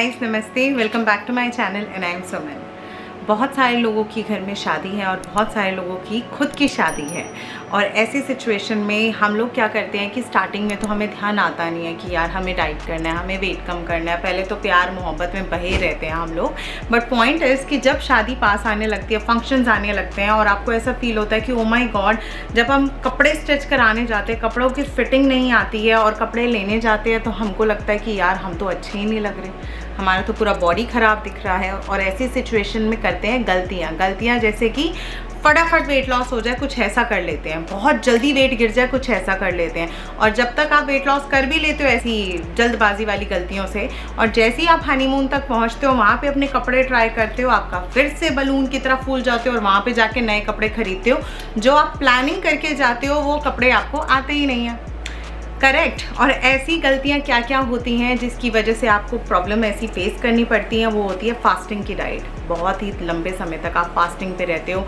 Guys नमस्ते welcome back to my channel and I am Soman बहुत सारे लोगों की घर में शादी है और बहुत सारे लोगों की खुद की शादी है। और ऐसी सिचुएशन में हम लोग क्या करते हैं कि स्टार्टिंग में तो हमें ध्यान आता नहीं है कि यार हमें डाइट करना है, हमें वेट कम करना है। पहले तो प्यार, मोहब्बत में बहे रहते हैं हम लोग। बट पॉइंट इज़ कि जब शादी पास आने लगती है फ़ंक्शंस आने लगते हैं और आपको ऐसा फील होता है कि ओ माई गॉड जब हम कपड़े स्टिच कराने जाते हैं, कपड़ों की फिटिंग नहीं आती है और कपड़े लेने जाते हैं तो हमको लगता है कि यार हम तो अच्छे ही नहीं लग रहे। हमारा तो पूरा बॉडी ख़राब दिख रहा है और ऐसी सिचुएशन में करते हैं गलतियाँ। गलतियाँ जैसे कि फटाफट वेट लॉस हो जाए, कुछ ऐसा कर लेते हैं। बहुत जल्दी वेट गिर जाए, कुछ ऐसा कर लेते हैं। और जब तक आप वेट लॉस कर भी लेते हो ऐसी जल्दबाजी वाली गलतियों से, और जैसे ही आप हनीमून तक पहुँचते हो, वहाँ पे अपने कपड़े ट्राई करते हो, आपका फिर से बलून की तरफ़ फूल जाते हो और वहाँ पे जाके नए कपड़े खरीदते हो। जो आप प्लानिंग करके जाते हो, वो कपड़े आपको आते ही नहीं हैं। करेक्ट और ऐसी गलतियाँ क्या क्या होती हैं जिसकी वजह से आपको प्रॉब्लम ऐसी फेस करनी पड़ती हैं, वो होती है फास्टिंग की डाइट बहुत ही लंबे समय तक आप फास्टिंग पे रहते हो।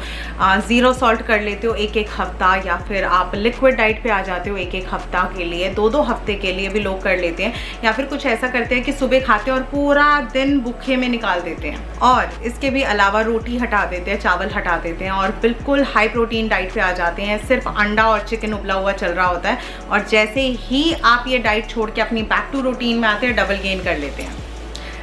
ज़ीरो सॉल्ट कर लेते हो एक एक हफ़्ता या फिर आप लिक्विड डाइट पे आ जाते हो एक एक हफ़्ता के लिए, दो दो हफ़्ते के लिए भी लोग कर लेते हैं। या फिर कुछ ऐसा करते हैं कि सुबह खाते हैं और पूरा दिन भूखे में निकाल देते हैं। और इसके भी अलावा रोटी हटा देते हैं, चावल हटा देते हैं और बिल्कुल हाई प्रोटीन डाइट पे आ जाते हैं। सिर्फ़ अंडा और चिकन उबला हुआ चल रहा होता है और जैसे ही आप ये डाइट छोड़ के अपनी बैक टू रूटीन में आते हैं डबल गेन कर लेते हैं।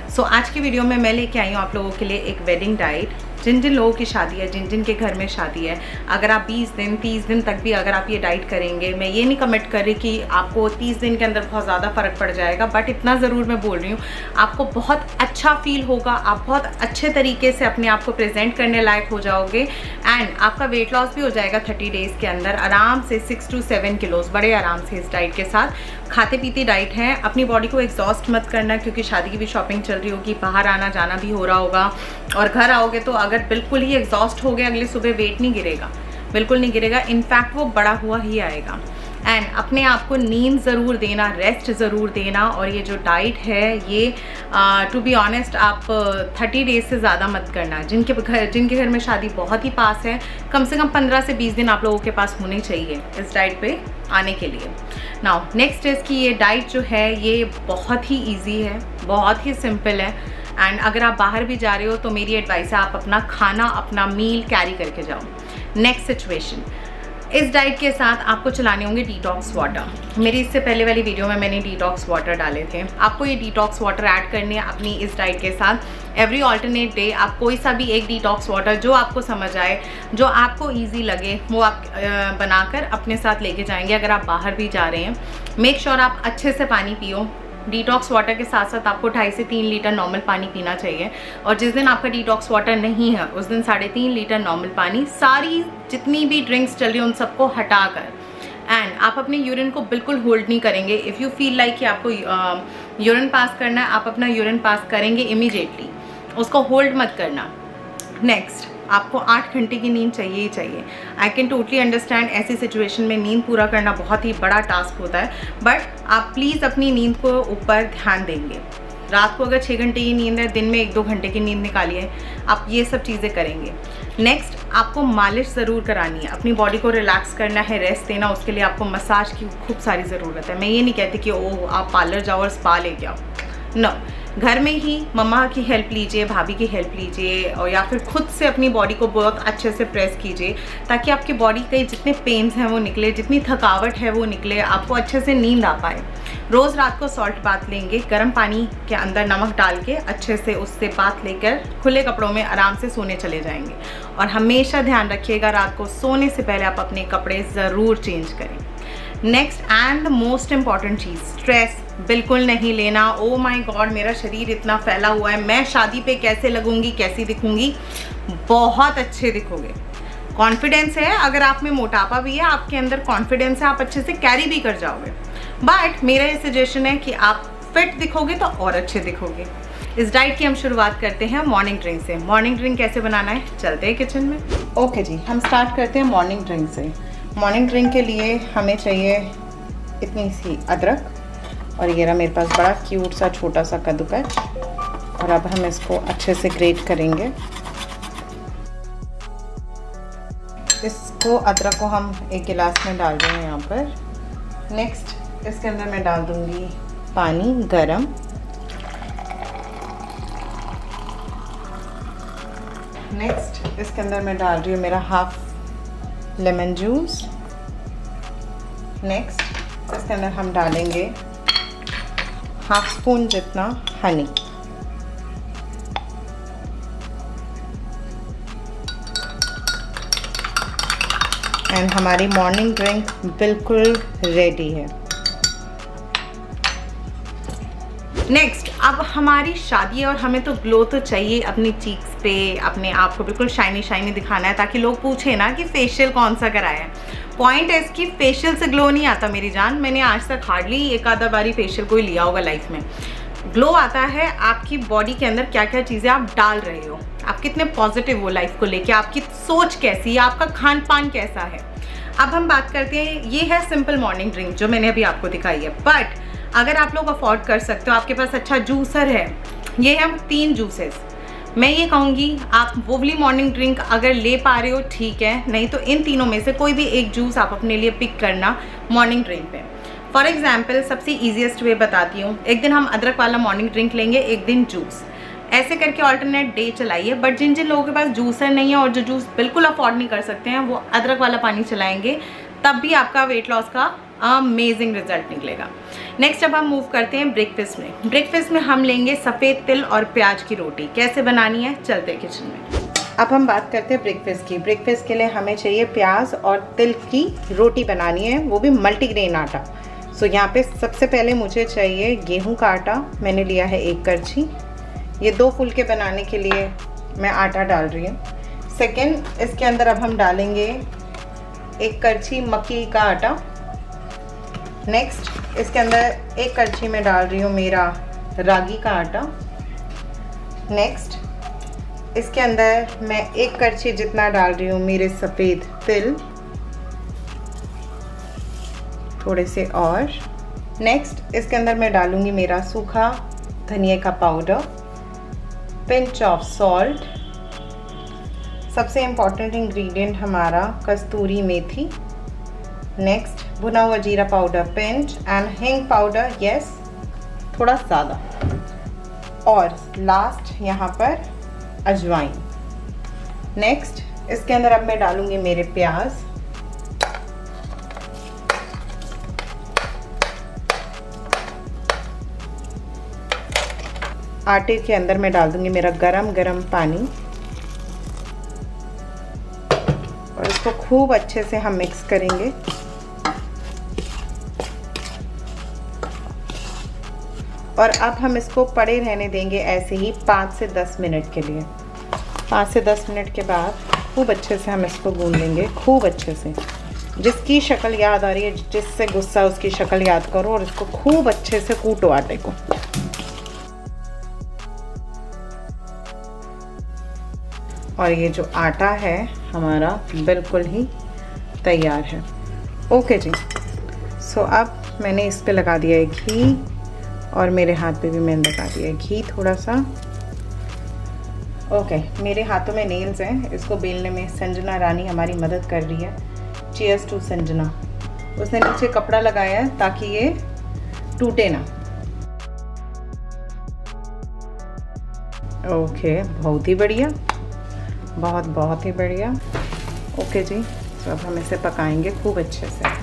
सो so, आज की वीडियो में मैं लेके आई हूँ आप लोगों के लिए एक वेडिंग डाइट जिन जिन लोगों की शादी है जिन जिन के घर में शादी है अगर आप 20 दिन 30 दिन तक भी अगर आप ये डाइट करेंगे मैं ये नहीं कमिट कर रही कि आपको 30 दिन के अंदर बहुत ज़्यादा फ़र्क पड़ जाएगा बट इतना ज़रूर मैं बोल रही हूँ आपको बहुत अच्छा फील होगा आप बहुत अच्छे तरीके से अपने आप को प्रेजेंट करने लायक हो जाओगे एंड आपका वेट लॉस भी हो जाएगा थर्टी डेज़ के अंदर आराम से सिक्स टू सेवन किलोज़ बड़े आराम से इस डाइट के साथ। खाते पीते डाइट है, अपनी बॉडी को एग्जॉस्ट मत करना क्योंकि शादी की भी शॉपिंग चल रही होगी, बाहर आना जाना भी हो रहा होगा और घर आओगे तो अगर बिल्कुल ही एग्जॉस्ट हो गए अगले सुबह वेट नहीं गिरेगा, बिल्कुल नहीं गिरेगा इनफैक्ट वो बड़ा हुआ ही आएगा। एंड अपने आप को नींद ज़रूर देना रेस्ट ज़रूर देना और ये जो डाइट है, ये टू बी ऑनेस्ट आप थर्टी डेज़ से ज़्यादा मत करना। जिनके घर जिनके घर में शादी बहुत ही पास है, कम से कम पंद्रह से बीस दिन आप लोगों के पास होने चाहिए इस डाइट पे आने के लिए। नाउ नेक्स्ट इज़ कि ये डाइट जो है, ये बहुत ही ईजी है, बहुत ही सिंपल है। एंड अगर आप बाहर भी जा रहे हो तो मेरी एडवाइस है, आप अपना खाना, अपना मील कैरी करके जाओ। नेक्स्ट सिचुएशन इस डाइट के साथ आपको चलाने होंगे डिटॉक्स वाटर मेरी इससे पहले वाली वीडियो में मैंने डिटॉक्स वाटर डाले थे. आपको ये डिटॉक्स वाटर ऐड करने हैं अपनी इस डाइट के साथ. एवरी ऑल्टरनेट डे आप कोई सा भी एक डिटॉक्स वाटर जो आपको समझ आए, जो आपको ईजी लगे, वो आप बनाकर अपने साथ लेके जाएँगे अगर आप बाहर भी जा रहे हैं. मेक श्योर sure आप अच्छे से पानी पियो. डिटॉक्स वाटर के साथ साथ आपको ढाई से तीन लीटर नॉर्मल पानी पीना चाहिए। और जिस दिन आपका डिटॉक्स वाटर नहीं है, उस दिन साढ़े तीन लीटर नॉर्मल पानी, सारी जितनी भी ड्रिंक्स चल रही उन सबको हटा कर एंड आप अपने यूरिन को बिल्कुल होल्ड नहीं करेंगे। इफ़ यू फील लाइक कि आपको यूरिन पास करना है, आप अपना यूरिन पास करेंगे इमीडिएटली उसको होल्ड मत करना। नेक्स्ट आपको आठ घंटे की नींद चाहिए ही चाहिए। आई कैन टोटली अंडरस्टैंड ऐसी सिचुएशन में नींद पूरा करना बहुत ही बड़ा टास्क होता है बट आप प्लीज़ अपनी नींद को ऊपर ध्यान देंगे। रात को अगर छः घंटे की नींद है, दिन में एक दो घंटे की नींद निकालिए, आप ये सब चीज़ें करेंगे। नेक्स्ट आपको मालिश ज़रूर करानी है। अपनी बॉडी को रिलैक्स करना है रेस्ट देना, उसके लिए आपको मसाज की खूब सारी ज़रूरत है। मैं ये नहीं कहती कि ओ आप पार्लर जाओ और स्पा लेके आओ। नो घर में ही मम्मा की हेल्प लीजिए, भाभी की हेल्प लीजिए, और या फिर खुद से अपनी बॉडी को बहुत अच्छे से प्रेस कीजिए, ताकि आपकी बॉडी के जितने पेन्स हैं वो निकले, जितनी थकावट है वो निकले, आपको अच्छे से नींद आ पाए। रोज़ रात को सॉल्ट बात लेंगे, गर्म पानी के अंदर नमक डाल के अच्छे से उससे बात लेकर खुले कपड़ों में आराम से सोने चले जाएँगे। और हमेशा ध्यान रखिएगा, रात को सोने से पहले आप अपने कपड़े ज़रूर चेंज करें। नेक्स्ट एंड मोस्ट इंपॉर्टेंट चीज़ स्ट्रेस बिल्कुल नहीं लेना। ओ माई गॉड मेरा शरीर इतना फैला हुआ है। मैं शादी पे कैसे लगूँगी, कैसी दिखूँगी? बहुत अच्छे दिखोगे। कॉन्फिडेंस है, अगर आप में मोटापा भी है, आपके अंदर कॉन्फिडेंस है, आप अच्छे से कैरी भी कर जाओगे। बट मेरा ये सजेशन है कि आप फिट दिखोगे तो और अच्छे दिखोगे। इस डाइट की हम शुरुआत करते हैं मॉर्निंग ड्रिंक से। मॉर्निंग ड्रिंक कैसे बनाना है? चलते हैं किचन में। ओके okay जी, हम स्टार्ट करते हैं मॉर्निंग ड्रिंक से। मॉर्निंग ड्रिंक के लिए हमें चाहिए इतनी सी अदरक और ये रहा मेरे पास बड़ा क्यूट सा छोटा सा कद्दूकच। और अब हम इसको अच्छे से ग्रेट करेंगे। इसको अदरक को हम एक गिलास में डाल रहे हैं यहाँ पर। नेक्स्ट इसके अंदर मैं डाल दूँगी पानी गरम। नेक्स्ट इसके अंदर मैं डाल रही हूँ मेरा हाफ़ लेमन जूस नेक्स्ट इसके अंदर हम डालेंगे हाफ़ स्पून जितना हनी एंड हमारी मॉर्निंग ड्रिंक बिल्कुल रेडी है। नेक्स्ट अब हमारी शादी है और हमें तो ग्लो तो चाहिए अपनी चीक्स पे, अपने आप को बिल्कुल शाइनी शाइनी दिखाना है ताकि लोग पूछे ना कि फेशियल कौन सा कराया है। पॉइंट है इसकी फेशियल से ग्लो नहीं आता मेरी जान। मैंने आज तक हार्डली एक आधा बारी फेशियल कोई लिया होगा लाइफ में। ग्लो आता है आपकी बॉडी के अंदर क्या क्या चीज़ें आप डाल रहे हो। आप कितने पॉजिटिव हो लाइफ को लेके, आपकी सोच कैसी है, आपका खान पान कैसा है। अब हम बात करते हैं, ये है सिंपल मॉर्निंग ड्रिंक जो मैंने अभी आपको दिखाई है। बट अगर आप लोग अफोर्ड कर सकते हो, आपके पास अच्छा जूसर है। ये है तीन जूसेस मैं ये कहूँगी, आप वोवली मॉर्निंग ड्रिंक अगर ले पा रहे हो, ठीक है। नहीं तो इन तीनों में से कोई भी एक जूस आप अपने लिए पिक करना मॉर्निंग ड्रिंक पे। फॉर एग्ज़ाम्पल सबसे ईजिएस्ट वे बताती हूँ। एक दिन हम अदरक वाला मॉर्निंग ड्रिंक लेंगे, एक दिन जूस ऐसे करके ऑल्टरनेट डे चलाइए बट जिन जिन लोगों के पास जूसर नहीं है और जो जूस बिल्कुल अफोर्ड नहीं कर सकते हैं, वो अदरक वाला पानी चलाएँगे, तब भी आपका वेट लॉस का अमेजिंग रिज़ल्ट निकलेगा। नेक्स्ट अब हम मूव करते हैं ब्रेकफास्ट में। ब्रेकफास्ट में हम लेंगे सफ़ेद तिल और प्याज की रोटी। कैसे बनानी है? चलते किचन में। अब हम बात करते हैं ब्रेकफास्ट की। ब्रेकफास्ट के लिए हमें चाहिए प्याज और तिल की रोटी बनानी है। वो भी मल्टीग्रेन आटा। सो so, यहाँ पे सबसे पहले मुझे चाहिए गेहूँ का आटा। मैंने लिया है एक करछी। ये दो फुलके बनाने के लिए मैं आटा डाल रही हूँ। सेकेंड इसके अंदर अब हम डालेंगे एक करछी मक्की का आटा। नेक्स्ट इसके अंदर एक करछी में डाल रही हूँ मेरा रागी का आटा। नेक्स्ट इसके अंदर मैं एक करछी जितना डाल रही हूँ मेरे सफ़ेद तिल। थोड़े से और। नेक्स्ट इसके अंदर मैं डालूँगी मेरा सूखा धनिया का पाउडर पिंच ऑफ़ सॉल्ट सबसे इंपॉर्टेंट इंग्रेडिएंट हमारा कस्तूरी मेथी। नेक्स्ट भुना हुआ जीरा पाउडर, पिंच एंड हिंग पाउडर यस थोड़ा ज़्यादा और लास्ट यहाँ पर अजवाइन। नेक्स्ट इसके अंदर अब मैं डालूँगी मेरे प्याज। आटे के अंदर मैं डाल दूँगी मेरा गरम गरम पानी। और इसको खूब अच्छे से हम मिक्स करेंगे। और अब हम इसको पड़े रहने देंगे ऐसे ही पाँच से दस मिनट के लिए। पाँच से दस मिनट के बाद खूब अच्छे से हम इसको गूंद लेंगे, खूब अच्छे से। जिसकी शक्ल याद आ रही है, जिससे गुस्सा उसकी शक्ल याद करो और इसको खूब अच्छे से कूटो आटे को। और ये जो आटा है, हमारा बिल्कुल ही तैयार है। ओके जी। सो अब मैंने इस पर लगा दिया है घी। और मेरे हाथ पे भी मैंने लगा दिया घी थोड़ा सा ओके मेरे हाथों में नेल्स हैं। इसको बेलने में संजना रानी हमारी मदद कर रही है। Cheers to Sanjana. उसने नीचे कपड़ा लगाया है ताकि ये टूटे ना। ओके बहुत ही बढ़िया। बहुत बहुत ही बढ़िया। ओके जी तो अब हम इसे पकाएँगे खूब अच्छे से।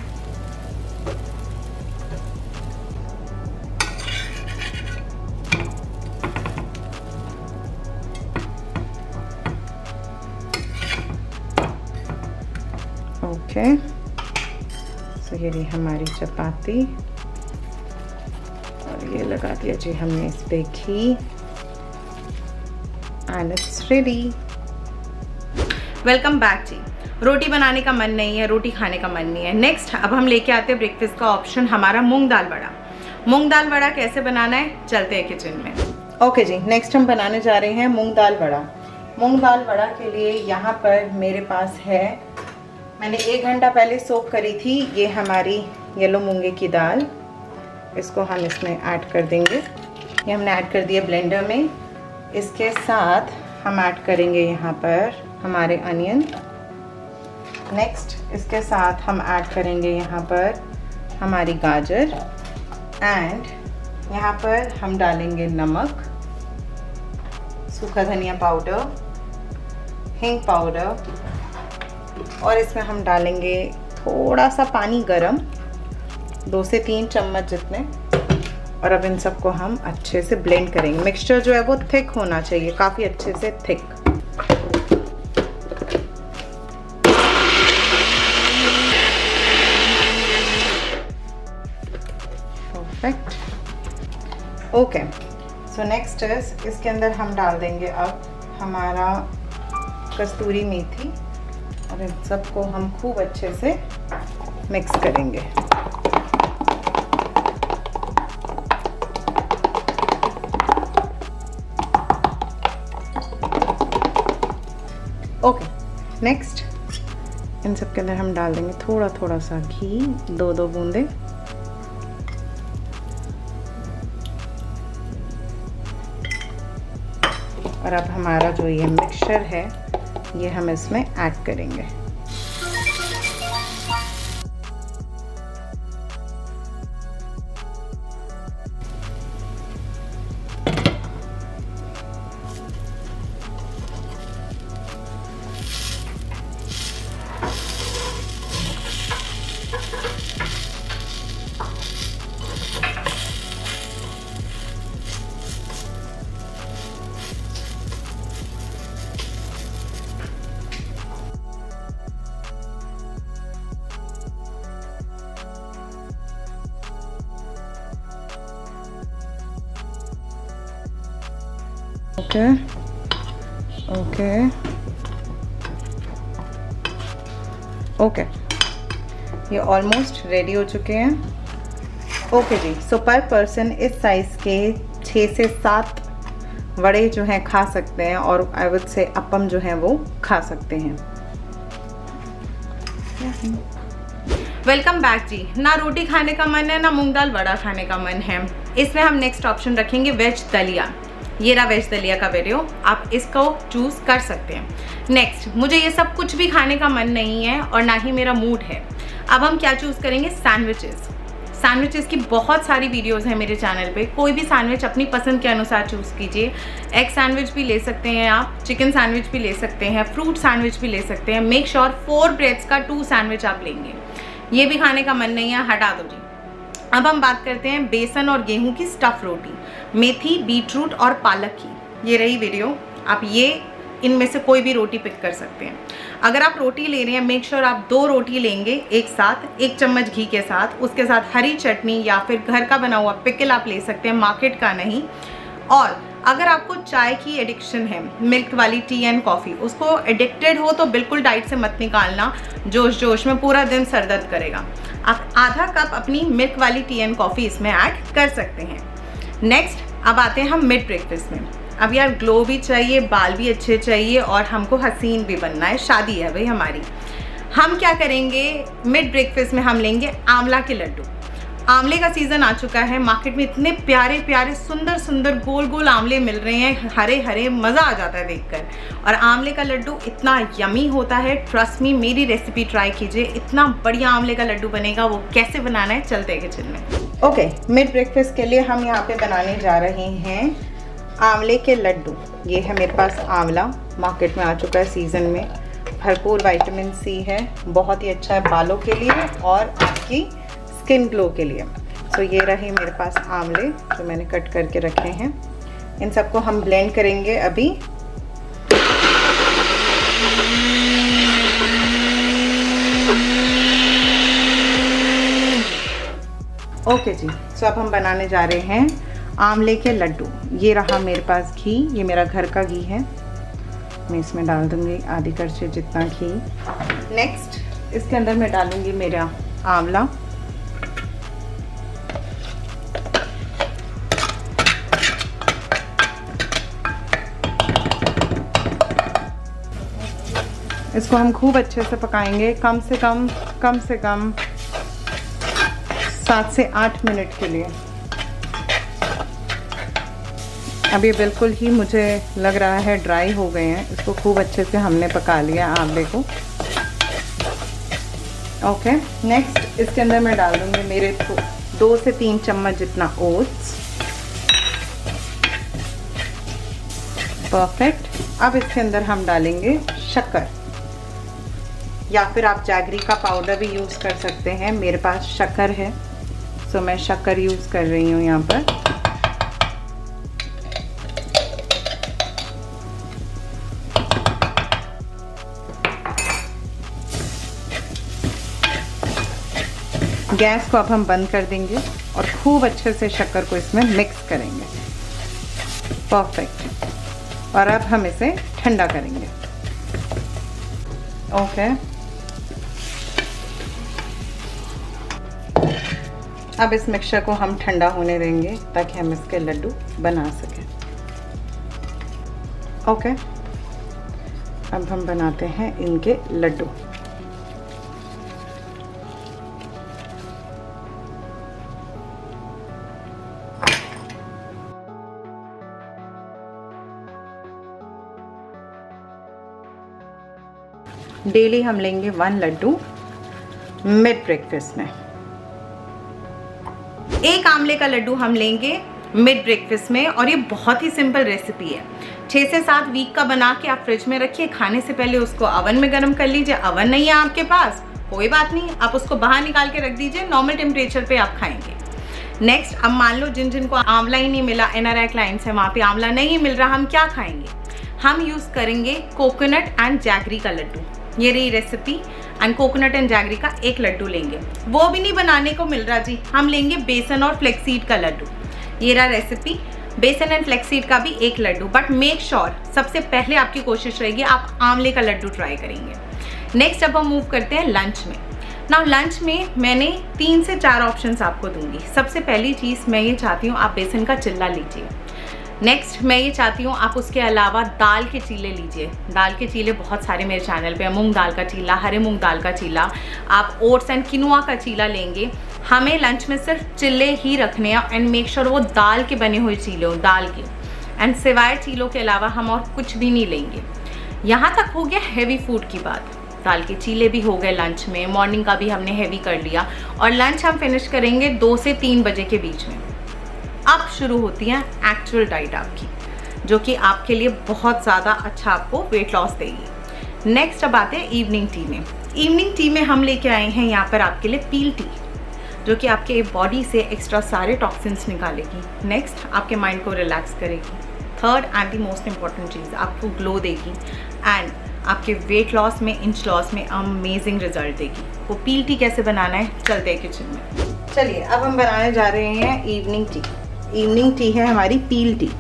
ये रही हमारी चपाती। और ये लगा दिया जी हमने इस पर घी। एंड रेडी वेलकम बैक जी। रोटी बनाने का मन नहीं है, रोटी खाने का मन नहीं है। नेक्स्ट अब हम लेके आते हैं ब्रेकफास्ट का ऑप्शन हमारा मूंग दाल बड़ा मूंग दाल बड़ा कैसे बनाना है, चलते हैं किचन में। ओके okay जी नेक्स्ट हम बनाने जा रहे हैं मूंग दाल बड़ा मूंग दाल बड़ा के लिए यहाँ पर मेरे पास है मैंने एक घंटा पहले सोप करी थी, ये हमारी येलो मूँगे की दाल। इसको हम इसमें ऐड कर देंगे। ये हमने ऐड कर दिया ब्लेंडर में। इसके साथ हम ऐड करेंगे यहाँ पर हमारे अनियन। नेक्स्ट, इसके साथ हम ऐड करेंगे यहाँ पर हमारी गाजर। एंड यहाँ पर हम डालेंगे नमक, सूखा धनिया पाउडर, हिंग पाउडर और इसमें हम डालेंगे थोड़ा सा पानी गरम, दो से तीन चम्मच जितने। और अब इन सबको हम अच्छे से ब्लेंड करेंगे। मिक्सचर जो है वो थिक होना चाहिए, काफ़ी अच्छे से thick okay so next is इसके अंदर हम डाल देंगे अब हमारा कस्तूरी मेथी। और इन सबको हम खूब अच्छे से मिक्स करेंगे। ओके नेक्स्ट इन सब के अंदर हम डाल देंगे थोड़ा थोड़ा सा घी दो दो बूंदे। और अब हमारा जो ये मिक्सचर है ये हम इसमें ऐड करेंगे। ओके ओके ओके ये ऑलमोस्ट रेडी हो चुके हैं. ओके जी. सो पर पर्सन इस साइज़ के छः से सात वड़े जो हैं खा सकते हैं और आई वुड से अपम जो हैं वो खा सकते हैं. वेलकम बैक जी. ना रोटी खाने का मन है, ना मूंग दाल वड़ा खाने का मन है. इसमें हम नेक्स्ट ऑप्शन रखेंगे वेज दलिया. ये रहा वेज दलिया का वीडियो, आप इसको चूज़ कर सकते हैं। नेक्स्ट मुझे ये सब कुछ भी खाने का मन नहीं है और ना ही मेरा मूड है। अब हम क्या चूज़ करेंगे? सैंडविचेस सैंडविचेस की बहुत सारी वीडियोस हैं मेरे चैनल पे। कोई भी सैंडविच अपनी पसंद के अनुसार चूज़ कीजिए। एग सैंडविच भी ले सकते हैं आप चिकन सैंडविच भी ले सकते हैं फ्रूट सैंडविच भी ले सकते हैं। मेक श्योर फोर ब्रेड्स का टू सैंडविच आप लेंगे। ये भी खाने का मन नहीं है, हटा दो जी। अब हम बात करते हैं बेसन और गेहूँ की स्टफ़ रोटी। मेथी, बीटरूट और पालक की। ये रही वीडियो आप ये, इनमें से कोई भी रोटी पिक कर सकते हैं। अगर आप रोटी ले रहे हैं मेक श्योर sure आप दो रोटी लेंगे, एक साथ, एक चम्मच घी के साथ, उसके साथ हरी चटनी या फिर घर का बना हुआ पिकल आप ले सकते हैं मार्केट का नहीं। और अगर आपको चाय की एडिक्शन है मिल्क वाली टी एंड कॉफ़ी उसको एडिक्टेड हो तो बिल्कुल डाइट से मत निकालना जोश जोश में पूरा दिन सरदर्द करेगा। आप आधा कप अपनी मिल्क वाली टी एंड कॉफ़ी इसमें ऐड कर सकते हैं। नेक्स्ट अब आते हैं हम मिड ब्रेकफास्ट में। अब यार ग्लो भी चाहिए, बाल भी अच्छे चाहिए और हमको हसीन भी बनना है। शादी है भाई हमारी। हम क्या करेंगे? मिड ब्रेकफास्ट में हम लेंगे आंवला के लड्डू। आंवले का सीज़न आ चुका है। मार्केट में इतने प्यारे प्यारे, सुंदर सुंदर गोल गोल आंवले मिल रहे हैं। हरे हरे, मज़ा आ जाता है देखकर। और आंवले का लड्डू इतना यमी होता है। ट्रस्ट मी मेरी रेसिपी ट्राई कीजिए। इतना बढ़िया आंवले का लड्डू बनेगा। वो कैसे बनाना है, चलते हैं किचन में। ओके मिड ब्रेकफास्ट के लिए हम यहाँ पे बनाने जा रहे हैं आंवले के लड्डू। ये है मेरे पास आंवला मार्केट में आ चुका है सीज़न में। भरपूर वाइटामिन सी है। बहुत ही अच्छा है बालों के लिए और आपकी स्किन ग्लो के लिए। तो ये रहे मेरे पास आंवले जो मैंने कट करके रखे हैं। इन सबको हम ब्लेंड करेंगे अभी। ओके जी सो so, अब हम बनाने जा रहे हैं आंवले के लड्डू। ये रहा मेरे पास घी ये मेरा घर का घी है। मैं इसमें डाल दूँगी आधी करछे जितना घी। नेक्स्ट इसके अंदर मैं डालूँगी मेरा आंवला। इसको हम खूब अच्छे से पकाएँगे। कम से कम कम से कम सात से आठ मिनट के लिए। अब ये बिल्कुल ही मुझे लग रहा है ड्राई हो गए हैं। इसको खूब अच्छे से हमने पका लिया आंवले को। ओके नेक्स्ट इसके अंदर मैं डाल दूँगी मेरे दो से तीन चम्मच जितना ओट्स परफेक्ट अब इसके अंदर हम डालेंगे शक्कर। या फिर आप जैगरी का पाउडर भी यूज़ कर सकते हैं। मेरे पास शक्कर है सो मैं शक्कर यूज़ कर रही हूँ यहाँ पर। गैस को अब हम बंद कर देंगे और खूब अच्छे से शक्कर को इसमें मिक्स करेंगे। परफेक्ट और अब हम इसे ठंडा करेंगे। ओके अब इस मिक्सचर को हम ठंडा होने देंगे ताकि हम इसके लड्डू बना सकें। ओके अब हम बनाते हैं इनके लड्डू। डेली हम लेंगे वन लड्डू मिड ब्रेकफास्ट में। एक आंवले का लड्डू हम लेंगे मिड ब्रेकफास्ट में और ये बहुत ही सिंपल रेसिपी है। छः से सात वीक का बना के आप फ्रिज में रखिए, खाने से पहले उसको अवन में गर्म कर लीजिए अवन नहीं है आपके पास, कोई बात नहीं, आप उसको बाहर निकाल के रख दीजिए नॉर्मल टेम्परेचर पे आप खाएँगे। नेक्स्ट अब मान लो जिन जिनको आंवला ही नहीं मिला एन आर आई क्लाइंट्स है, वहाँ पे आंवला नहीं मिल रहा, हम क्या खाएँगे? हम यूज़ करेंगे कोकोनट एंड जैगरी का लड्डू। ये रही recipe and coconut and jaggery का एक लड्डू लेंगे। वो भी नहीं बनाने को मिल रहा जी। हम लेंगे बेसन और फ्लेक्सीड का लड्डू। ये रहा रेसिपी बेसन एंड फ्लेक्सीड का भी एक लड्डू। बट मेक श्योर सबसे पहले आपकी कोशिश रहेगी, आप आंवले का लड्डू ट्राई करेंगे। नेक्स्ट अब हम मूव करते हैं लंच में। ना लंच में मैंने तीन से चार ऑप्शंस आपको दूँगी। सबसे पहली चीज़ मैं ये चाहती हूँ, आप बेसन का चिल्ला लीजिए। नेक्स्ट मैं ये चाहती हूँ आप उसके अलावा दाल के चीले लीजिए। दाल के चीले बहुत सारे मेरे चैनल पे मूंग दाल का चीला, हरे मूंग दाल का चीला। आप ओट्स एंड किनुआ का चीला लेंगे। हमें लंच में सिर्फ़ चिल्ले ही रखने हैं एंड मेक श्योर वो दाल के बने हुए चीले हो, दाल के। एंड सिवाय चीलों के अलावा हम और कुछ भी नहीं लेंगे। यहाँ तक हो गया हैवी फ़ूड की बात। दाल के चीले भी हो गए लंच में। मॉर्निंग का भी हमने हैवी कर लिया। और लंच हम फिनिश करेंगे दो से तीन बजे के बीच में। अब शुरू होती है एक्चुअल डाइट आपकी, जो कि आपके लिए बहुत ज़्यादा अच्छा आपको वेट लॉस देगी। नेक्स्ट अब आते हैं इवनिंग टी में। इवनिंग टी में हम लेके आए हैं यहाँ पर आपके लिए पील टी जो कि आपके बॉडी से एक्स्ट्रा सारे टॉक्सिन्स निकालेगी। नेक्स्ट आपके माइंड को रिलैक्स करेगी। Third and the most important चीज़, आपको ग्लो देगी। एंड आपके वेट लॉस में इंच लॉस में अमेजिंग रिज़ल्ट देगी। वो पील टी कैसे बनाना है, चलते हैं किचन में। चलिए, अब हम बनाने जा रहे हैं इवनिंग टी इवनिंग टी है हमारी पील टी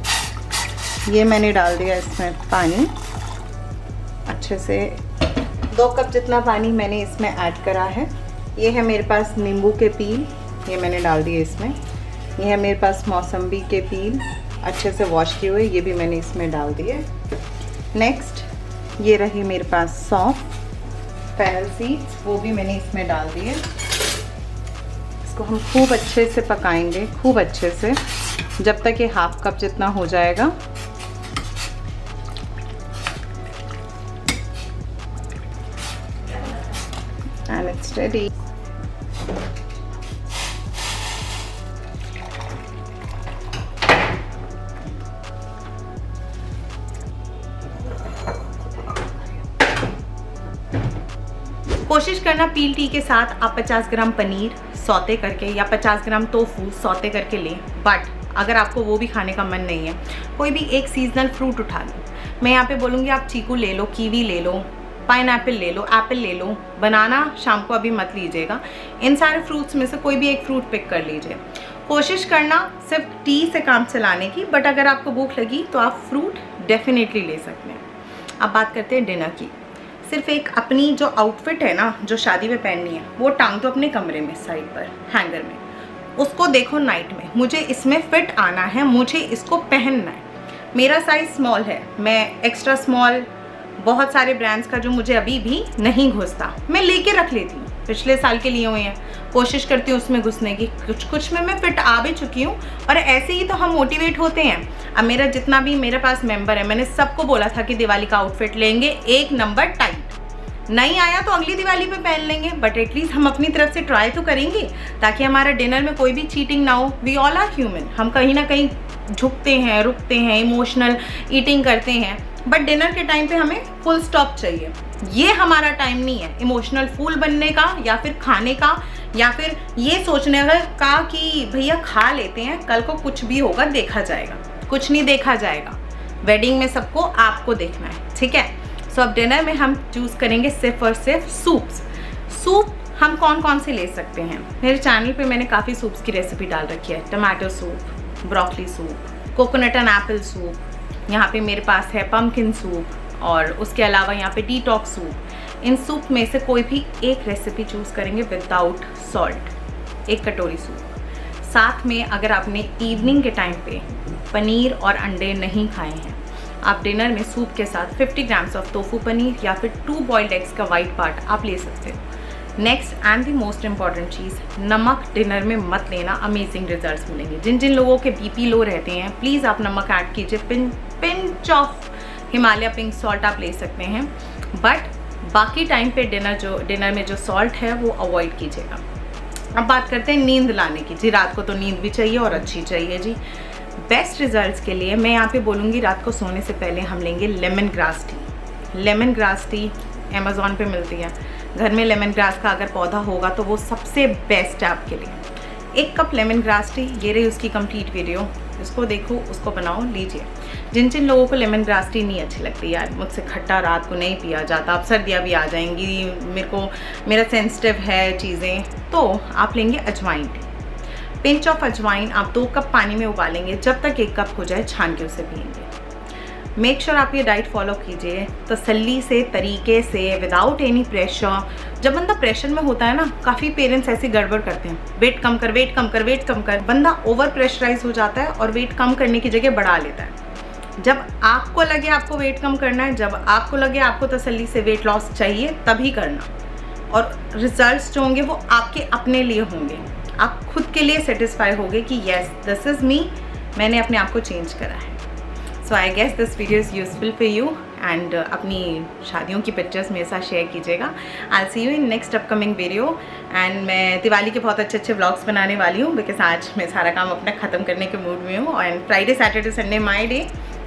ये मैंने डाल दिया इसमें पानी. अच्छे से दो कप जितना पानी मैंने इसमें ऐड करा है. ये है मेरे पास नींबू के पील ये मैंने डाल दिए इसमें. ये है मेरे पास मौसम्बी के पील अच्छे से वॉश किए हुए, ये भी मैंने इसमें डाल दिए. नेक्स्ट ये रही मेरे पास सौंफ. पैनल सीड्स वो भी मैंने इसमें डाल दिए. इसको हम खूब अच्छे से पकाएँगे, खूब अच्छे से, जब तक ये हाफ़ कप जितना हो जाएगा। एंड इट्स रेडी कोशिश करना पील टी के साथ आप 50 ग्राम पनीर सौते करके या 50 ग्राम टोफू सौते करके लें। बट अगर आपको वो भी खाने का मन नहीं है, कोई भी एक सीजनल फ्रूट उठा लो। मैं यहाँ पे बोलूँगी आप चीकू ले लो, कीवी ले लो पाइन ले लो एप्पल ले लो। बनाना शाम को अभी मत लीजिएगा। इन सारे फ्रूट्स में से कोई भी एक फ्रूट पिक कर लीजिए। कोशिश करना सिर्फ़ टी से काम चलाने की बट अगर आपको भूख लगी तो आप फ्रूट डेफिनेटली ले सकते हैं। अब बात करते हैं डिनर की। सिर्फ़ एक अपनी जो आउटफिट है ना, जो शादी में पहननी है, वो टांग दो अपने कमरे में साइड पर हैंगर में। उसको देखो नाइट में। मुझे इसमें फिट आना है, मुझे इसको पहनना है। मेरा साइज़ स्मॉल है। मैं एक्स्ट्रा स्मॉल बहुत सारे ब्रांड्स का जो मुझे अभी भी नहीं घुसता। मैं लेके रख लेती हूँ। पिछले साल के लिए हुए हैं। कोशिश करती हूँ उसमें घुसने की। कुछ कुछ में मैं फिट आ भी चुकी हूँ। और ऐसे ही तो हम मोटिवेट होते हैं। अब मेरा जितना भी मेरे पास मेंबर है, मैंने सबको बोला था कि दिवाली का आउटफिट लेंगे, एक नंबर टाइट नहीं आया तो अगली दिवाली पे पहन लेंगे बट एटलीस्ट हम अपनी तरफ़ से ट्राई तो करेंगे, ताकि हमारा डिनर में कोई भी चीटिंग ना हो। वी ऑल आर ह्यूमन हम कहीं ना कहीं झुकते हैं, रुकते हैं इमोशनल ईटिंग करते हैं बट डिनर के टाइम पे हमें फुल स्टॉप चाहिए। ये हमारा टाइम नहीं है इमोशनल फूल बनने का, या फिर खाने का, या फिर ये सोचने का कि भैया खा लेते हैं, कल को कुछ भी होगा, देखा जाएगा। कुछ नहीं देखा जाएगा। वेडिंग में सबको आपको देखना है, ठीक है? सो अब डिनर में हम चूज़ करेंगे सिर्फ़ और सिर्फ़ सूप्स सूप हम कौन कौन से ले सकते हैं? मेरे चैनल पे मैंने काफ़ी सूप्स की रेसिपी डाल रखी है। Tomato soup broccoli soup coconut and apple soup यहाँ पे मेरे पास है पम्पकिन सूप और उसके अलावा यहाँ पे डी सूप इन सूप में से कोई भी एक रेसिपी चूज़ करेंगे विदाउट सॉल्ट एक कटोरी सूप साथ में अगर आपने इवनिंग के टाइम पे पनीर और अंडे नहीं खाए हैं, आप डिनर में सूप के साथ 50 ग्राम्स ऑफ़ टोफू पनीर या फिर टू बॉइल्ड एग्स का वाइट पार्ट आप ले सकते हो। Next and the most important चीज़, नमक डिनर में मत लेना अमेजिंग रिजल्ट्स मिलेंगे। जिन जिन लोगों के बीपी लो रहते हैं प्लीज़ आप नमक ऐड कीजिए। Pin pinch of Himalaya pink salt आप ले सकते हैं। बट बाकी टाइम पे डिनर जो डिनर में जो सॉल्ट है, वो अवॉइड कीजिएगा। अब बात करते हैं नींद लाने की। जी, रात को तो नींद भी चाहिए और अच्छी चाहिए, जी। बेस्ट रिजल्ट्स के लिए मैं यहाँ पे बोलूँगी, रात को सोने से पहले हम लेंगे lemon grass tea lemon grass tea Amazon पे मिलती है। घर में लेमन ग्रास का अगर पौधा होगा तो वो सबसे बेस्ट है आपके लिए। एक कप लेमन ग्रास टी ये रही उसकी कंप्लीट वीडियो इसको देखो, उसको बनाओ, लीजिए। जिन जिन लोगों को लेमन ग्रास टी नहीं अच्छी लगती यार, मुझसे खट्टा रात को नहीं पिया जाता। अब सर्दियाँ भी आ जाएँगी, मेरे को, मेरा सेंसिटिव है चीज़ें तो आप लेंगे अजवाइन टी पिंच ऑफ़ अजवाइन आप दो कप पानी में उबालेंगे, जब तक एक कप हो जाए, छान के उसे पियेंगे। मेक श्योर आप ये डाइट फॉलो कीजिए, तसल्ली से, तरीके से विदाउट एनी प्रेशर जब बंदा प्रेशर में होता है ना, काफ़ी पेरेंट्स ऐसी गड़बड़ करते हैं। वेट कम कर वेट कम कर वेट कम कर। बंदा ओवर प्रेशराइज हो जाता है और वेट कम करने की जगह बढ़ा लेता है। जब आपको लगे आपको वेट कम करना है, जब आपको लगे आपको तसल्ली से वेट लॉस चाहिए, तभी करना। और रिजल्ट्स जो होंगे वो आपके अपने लिए होंगे। आप खुद के लिए सेटिस्फाई होगे कि येस दिस इज़ मी मैंने अपने आप को चेंज करा है। So I guess this video is useful for you and अपनी शादियों की पिक्चर्स मेरे साथ शेयर कीजिएगा. I see you in next upcoming video and मैं दिवाली के बहुत अच्छे अच्छे ब्लॉग्स बनाने वाली हूँ बिकॉज़ आज मैं सारा काम अपना ख़त्म करने के मूड में हूँ. And Friday Saturday Sunday my day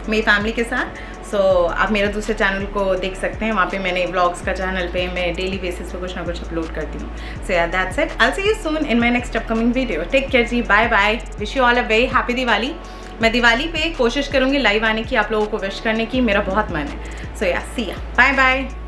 मेरी फैमिली के साथ. सो so, आप मेरे दूसरे चैनल को देख सकते हैं. वहाँ पे मैंने ब्लॉग्स का चैनल पे मैं डेली बेसिस पे कुछ ना कुछ अपलोड करती हूँ. So yeah that's it I see you soon in my next upcoming video take care ji. Bye bye wish you all a very happy Diwali. मैं दिवाली पे कोशिश करूँगी लाइव आने की, आप लोगों को विश करने की। मेरा बहुत मन है। सो या सी या बाय बाय